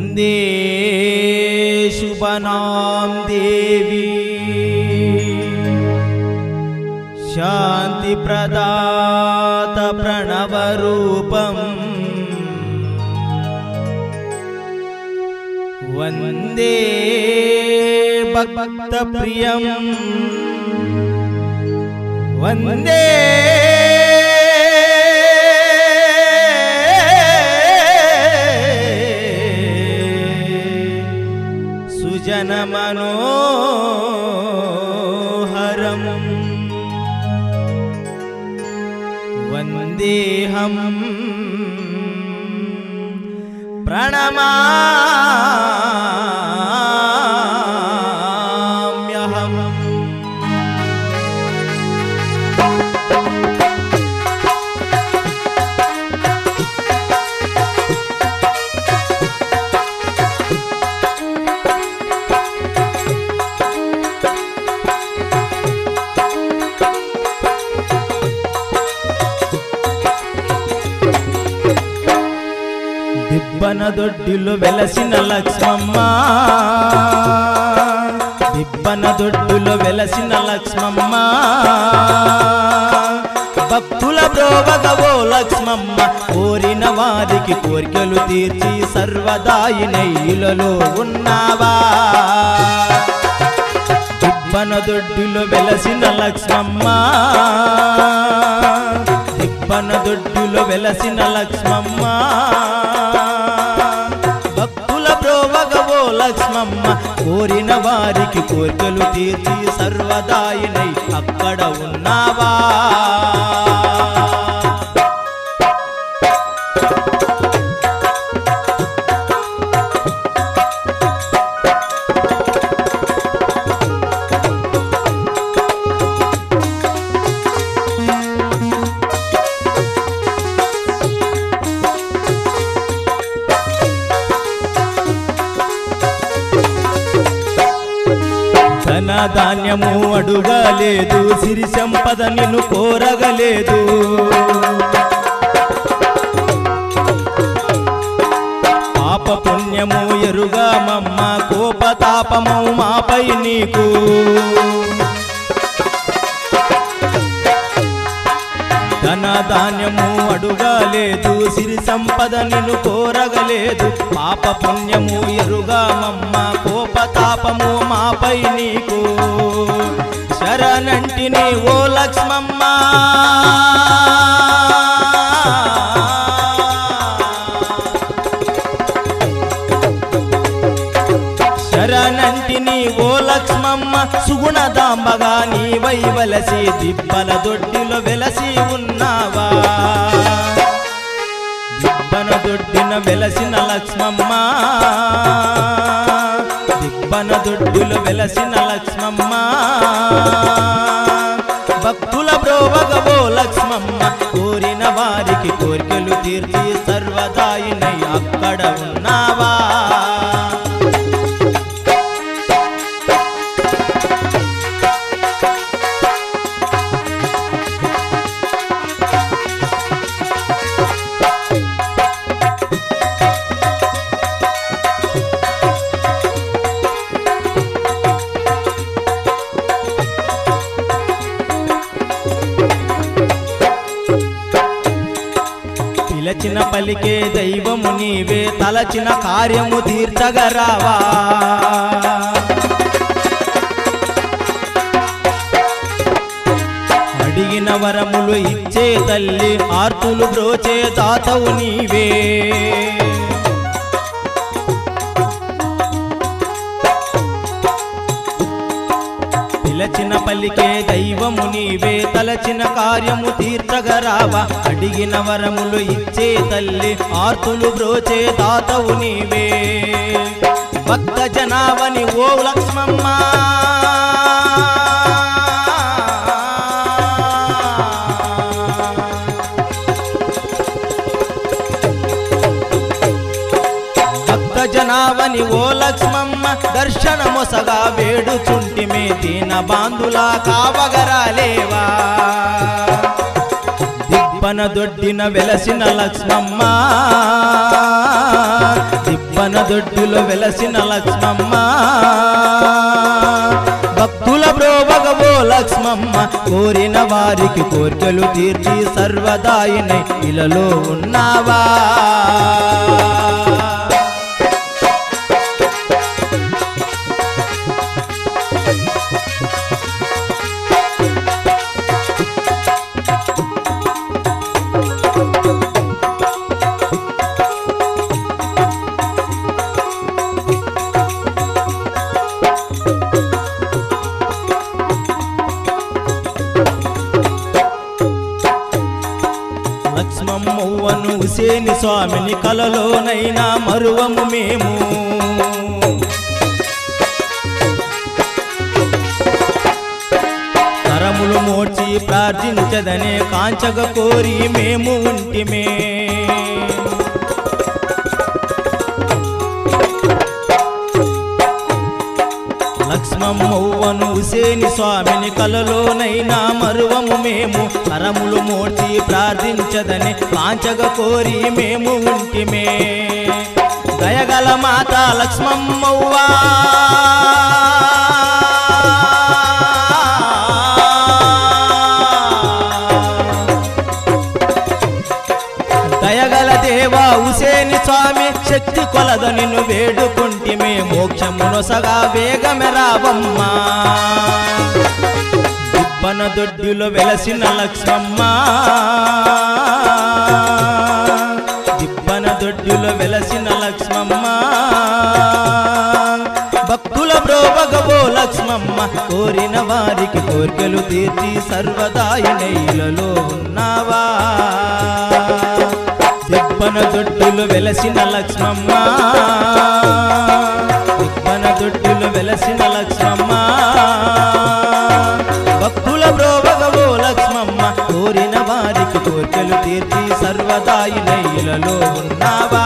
वंदे शुभनां देवी। शांति प्रदात प्रणव शान्तिप्रदात प्रणवरूपम् वंदे भक्तप्रियम्। वंदे जनमनोहरम्। वन्देऽहं प्रणमा దిబ్బన దొడ్డిలో వెలసిన లక్ష్మమ్మ. దిబ్బన దొడ్డులో వెలసిన లక్ష్మమ్మ. భక్తుల బ్రోవగవో లక్ష్మమ్మ. కోరిన వారికి కోరికలు తీర్చి సర్వదాయి నెయ్యిలలో ఉన్నావా? దిబ్బన దొడ్డిలో వెలసిన లక్ష్మమ్మ. దిబ్బన దొడ్డులో వెలసిన లక్ష్మమ్మ. లక్ష్మమ్మ కోరిన వారికి కోర్కెలు తీర్చి సర్వదాయినై అక్కడ ఉన్నావా? ధన ధాన్యము అడుగలేదు సిరి సంపద నిన్ను కోరగలేదు. పాప పుణ్యము ఎరుగా మమ్మ కోపతాపము మాపై నీకు. ధన ధాన్యము అడుగలేదు సిరి సంపద నిన్ను కోరగలేదు. పాప పుణ్యము ఎరుగా మమ్మ కోపతాపము మాపై నీకు. శరణంటిని ఓ లక్ష్మమ్మ. సుగుణదాంబగా నీ వైవలసి దిబ్బల దొడ్డిలో వెలసి ఉన్నావా? దిబ్బన దొడ్డిన వెలసిన లక్ష్మమ్మ. దిబ్బన దొడ్డులు వెలసిన లక్ష్మమ్మ. భక్తుల బ్రోవగవో లక్ష్మమ్మ. కోరిన వారికి కోరికలు తీర్చి సర్వదాయినై అక్కడ ఉన్న. పిలచిన పలికే దైవము నీవే తలచిన కార్యము తీర్చగరావా? అడిగిన వరములు ఇచ్చే తల్లి ఆర్తులు బ్రోచే తాతవు నీవే. పలికే దైవము నీవే తలచిన కార్యము తీర్చగరావా. అడిగిన వరములు ఇచ్చే తల్లి ఆర్తులు బ్రోచే తాతవు నీవే. భక్త జనావని ఓ లక్ష్మమ్మ. భక్త జనావని ఓ లక్ష్మమ్మ. దర్శనమొసగా వేడుచుంటిమే దీన బాంధులా కావగరాలేవా? దిప్పన దొడ్డిన వెలసిన లక్ష్మమ్మ దిప్పన దొడ్డులో వెలసిన లక్ష్మమ్మ భక్తుల ప్రోభగవో లక్ష్మమ్మ కోరిన వారికి కోర్కెలు తీర్చి సర్వదాయినై ఇలలో ఉన్నావా? హుసేని స్వామిని కలలోనైనా మరువము మేము. కరములు మోడ్చి ప్రార్థించదనే కాంచగ కోరి మేము ఉంటిమే. లక్ష్మమ్మవ్వను హుసేని స్వామిని కలలోనైనా మరువము మేము. కరములు మోడ్చి ప్రార్థించదని కాంచగ కోరి మేము ఉంటిమే. దయగల మాత లక్ష్మమ్మవ్వా. దయగల దేవా హుసేని స్వామి శక్తి కొలద నిన్ను వేడుకుంటిమే మోక్షమునొసగా వేగమెరావమ్మా దుబ్బన దొడ్డిలో వెలసిన లక్ష్మమ్మ. దిబ్బన దొడ్డిలో వెలసిన లక్ష్మమ్మ. భక్తుల బ్రోవగవో లక్ష్మమ్మ కోరిన వారికి కోరికలు తీర్చి సర్వదాయినైలలో ఉన్న. దొడ్డులు వెలసిన లక్ష్మమ్మ. దిప్పన దొడ్డులు వెలసిన లక్ష్మమ్మ. భక్తుల ప్రోభగవో లక్ష్మమ్మ. కోరిన వారికి కోరికలు తీర్చి సర్వదాయినైలలో ఉన్నావా?